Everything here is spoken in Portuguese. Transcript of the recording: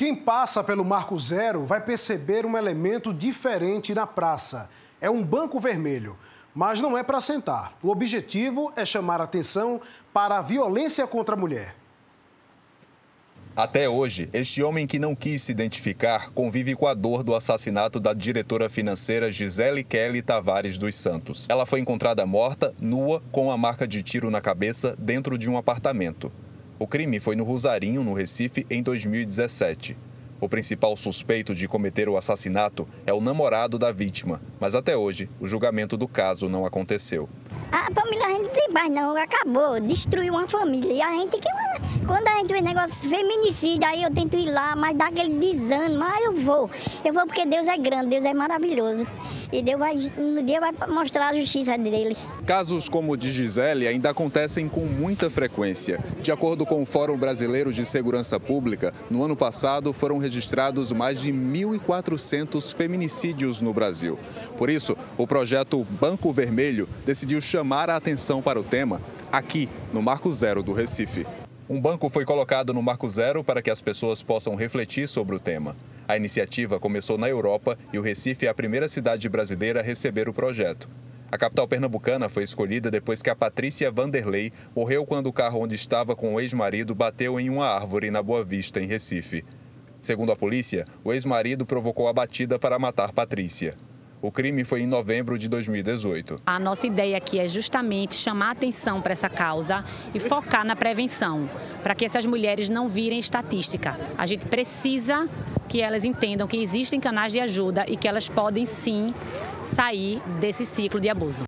Quem passa pelo Marco Zero vai perceber um elemento diferente na praça. É um banco vermelho. Mas não é para sentar. O objetivo é chamar atenção para a violência contra a mulher. Até hoje, este homem que não quis se identificar convive com a dor do assassinato da diretora financeira Gisele Kelly Tavares dos Santos. Ela foi encontrada morta, nua, com a marca de tiro na cabeça, dentro de um apartamento. O crime foi no Rosarinho, no Recife, em 2017. O principal suspeito de cometer o assassinato é o namorado da vítima, mas até hoje o julgamento do caso não aconteceu. A família a gente não tem mais não, acabou, destruiu uma família. E a gente que quando a gente vê negócio feminicídio, aí eu tento ir lá, mas dá aquele desânimo, ah, eu vou. Eu vou porque Deus é grande, Deus é maravilhoso. E Deus vai, no dia vai mostrar a justiça dele. Casos como o de Gisele ainda acontecem com muita frequência. De acordo com o Fórum Brasileiro de Segurança Pública, no ano passado foram registrados mais de 1.400 feminicídios no Brasil. Por isso, o projeto Banco Vermelho decidiu chamar a atenção para o tema aqui no Marco Zero do Recife. Um banco foi colocado no Marco Zero para que as pessoas possam refletir sobre o tema. A iniciativa começou na Europa e o Recife é a primeira cidade brasileira a receber o projeto. A capital pernambucana foi escolhida depois que a Patrícia Vanderlei morreu quando o carro onde estava com o ex-marido bateu em uma árvore na Boa Vista, em Recife. Segundo a polícia, o ex-marido provocou a batida para matar Patrícia. O crime foi em novembro de 2018. A nossa ideia aqui é justamente chamar atenção para essa causa e focar na prevenção, para que essas mulheres não virem estatística. A gente precisa que elas entendam que existem canais de ajuda e que elas podem sim sair desse ciclo de abuso.